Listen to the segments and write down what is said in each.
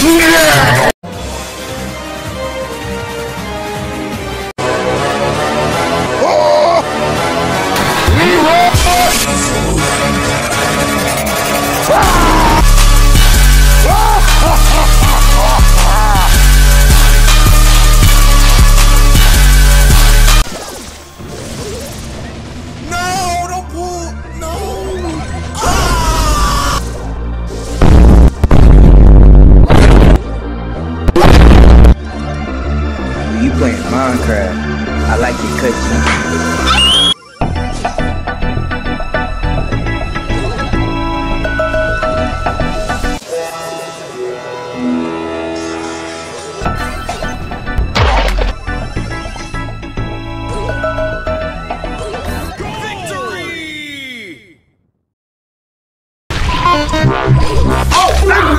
No, oh. I like your cutscene. Victory! Oh, Hold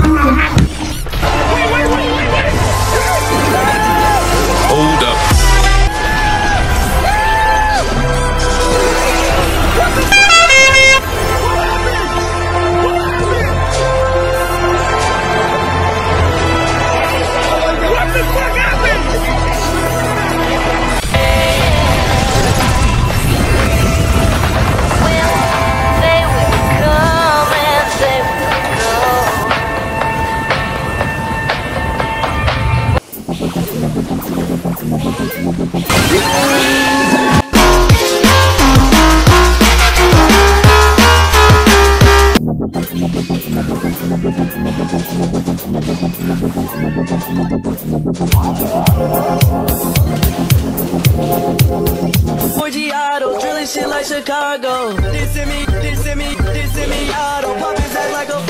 Chicago. This in me, this in me, this in me, auto. Pop his act like a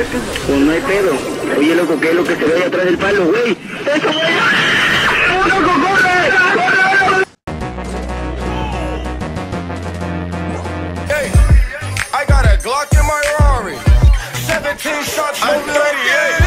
Pues no hay pedo. Oye, loco, ¿qué es lo que se ve ahí atrás del palo, güey? ¡Eso, güey! ¡Loco, corre! ¡Corre! Hey, I got a Glock in my Rari. 17 shots from 38.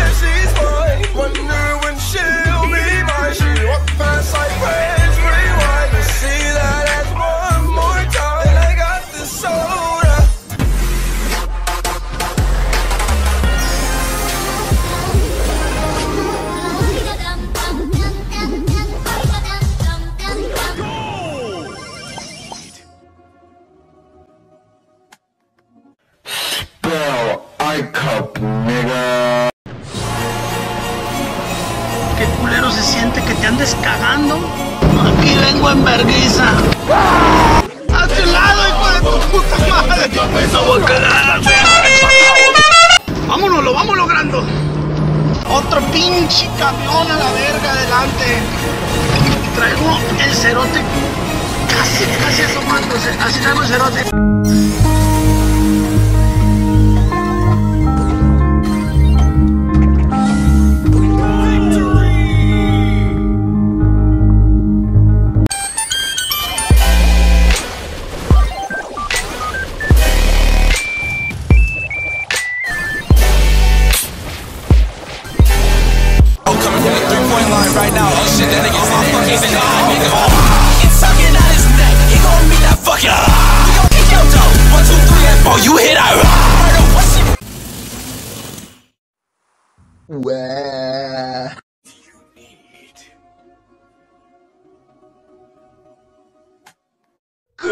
Qué culero se siente que te andes cagando. Aquí vengo en vergüenza. ¡A tu lado, hijo de tu puta madre! No voy cagar. Vámonos, lo vamos logrando. Otro pinche camión a la verga adelante. Traigo el cerote casi, casi asomándose. Así traigo el cerote. Que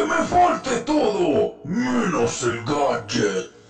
me falte todo, menos el gadget.